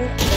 it.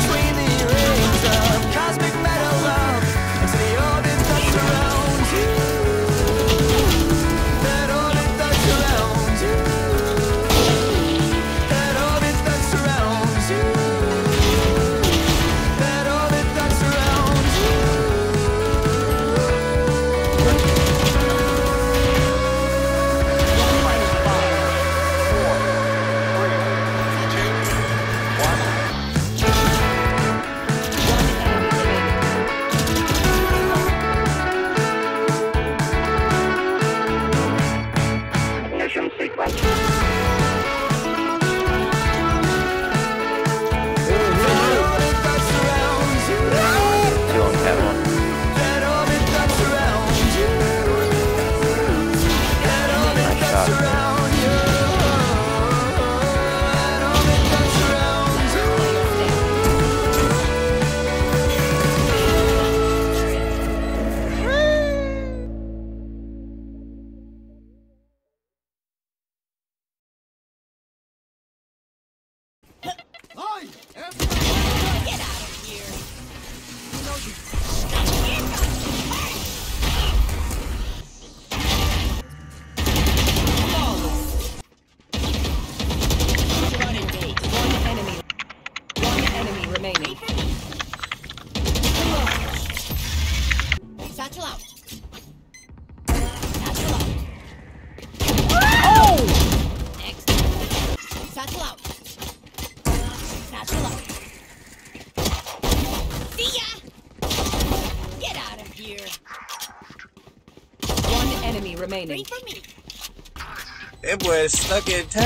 between the rings of cosmic. See ya! Get out of here. One enemy remaining. It was stuck in time.